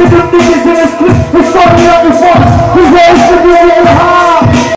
Você não tem que ser